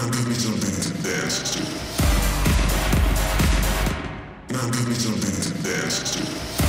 Now give me something to dance to. Now give me something to dance to.